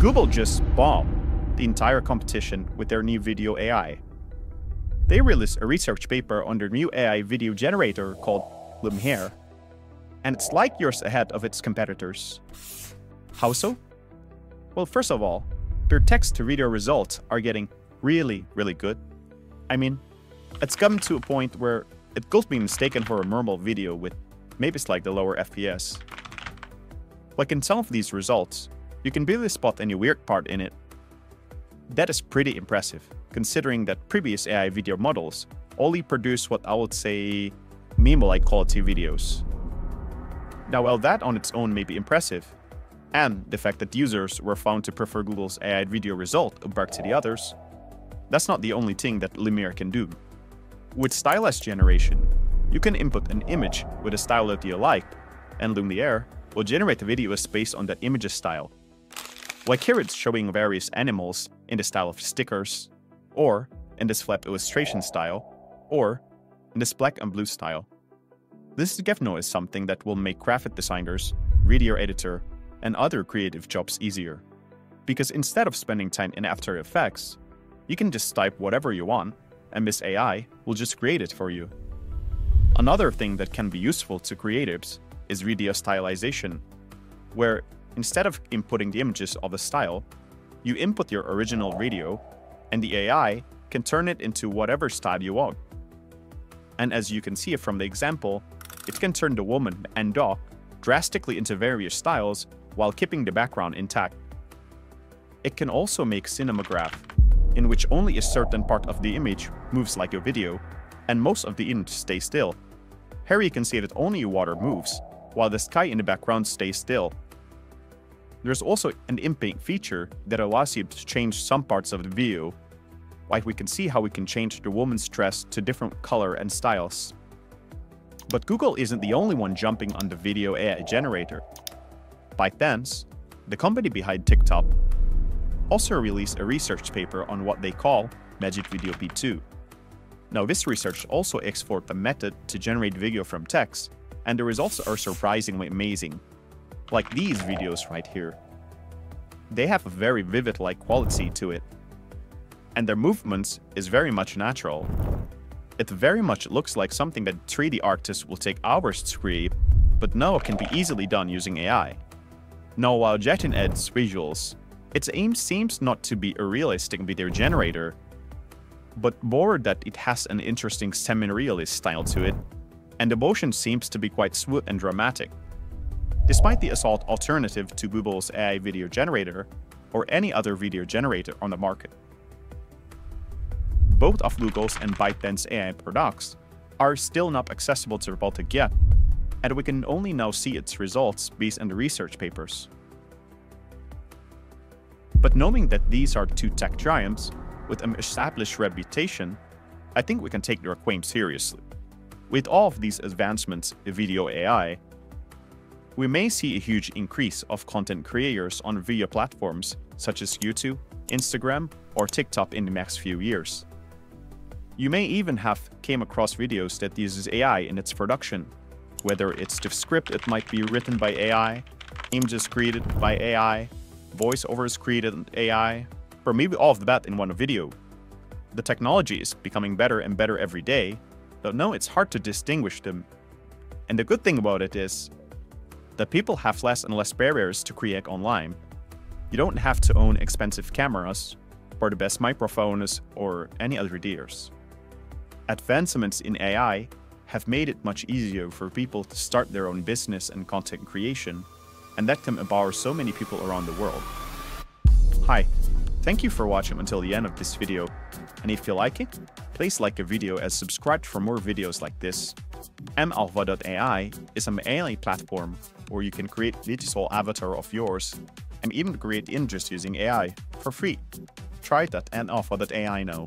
Google just bombed the entire competition with their new video AI. They released a research paper on their new AI video generator called Lumiere, and it's light years ahead of its competitors. How so? Well, first of all, their text to video results are getting really, really good. I mean, it's come to a point where it could be mistaken for a normal video with maybe slightly lower FPS. Like in some of these results, you can barely spot any weird part in it. That is pretty impressive, considering that previous AI video models only produce what I would say meme-like quality videos. Now while that on its own may be impressive, and the fact that users were found to prefer Google's AI video result compared to the others, that's not the only thing that Lumiere can do. With stylized generation, you can input an image with a style that you like, and Lumiere will generate the videos based on that image's style. Like here it's showing various animals in the style of stickers, or in this flap illustration style, or in this black and blue style. This Gevno is something that will make graphic designers, video editor, and other creative jobs easier. Because instead of spending time in After Effects, you can just type whatever you want, and Miss AI will just create it for you. Another thing that can be useful to creatives is video stylization, where instead of inputting the images of a style, you input your original video, and the AI can turn it into whatever style you want. And as you can see from the example, it can turn the woman and dog drastically into various styles while keeping the background intact. It can also make cinematograph, in which only a certain part of the image moves like a video, and most of the image stays still. Here you can see that only water moves, while the sky in the background stays still. There's also an inpaint feature that allows you to change some parts of the view, like we can see how we can change the woman's dress to different color and styles. But Google isn't the only one jumping on the video AI generator. ByteDance, the company behind TikTok, also released a research paper on what they call MagicVideo-V2. Now this research also explored a method to generate video from text, and the results are surprisingly amazing. Like these videos right here. They have a very vivid-like quality to it. And their movements is very much natural. It very much looks like something that 3D artists will take hours to create, but now it can be easily done using AI. Now while Jetting adds visuals, its aim seems not to be a realistic video generator, but more that it has an interesting semi-realist style to it, and the motion seems to be quite smooth and dramatic. Despite the assault alternative to Google's AI video generator, or any other video generator on the market both of Google's and ByteDance AI products are still not accessible to the public yet, and we can only now see its results based on the research papers. But knowing that these are two tech giants with an established reputation, I think we can take their claim seriously. With all of these advancements in video AI, we may see a huge increase of content creators on video platforms such as YouTube, Instagram, or TikTok in the next few years. You may even have came across videos that uses AI in its production, whether it's the script it might be written by AI, images created by AI, voiceovers created in AI, or maybe all of that in one video. The technology is becoming better and better every day, though no, it's hard to distinguish them. And the good thing about it is that people have less and less barriers to create online. You don't have to own expensive cameras, or the best microphones, or any other gears advancements in AI have made it much easier for people to start their own business and content creation, and that can empower so many people around the world. Hi, thank you for watching until the end of this video, and if you like it, please like the video and subscribe for more videos like this. antalpha.ai is an AI platform where you can create digital avatar of yours and even create images using AI for free. Try it at antalpha.ai now.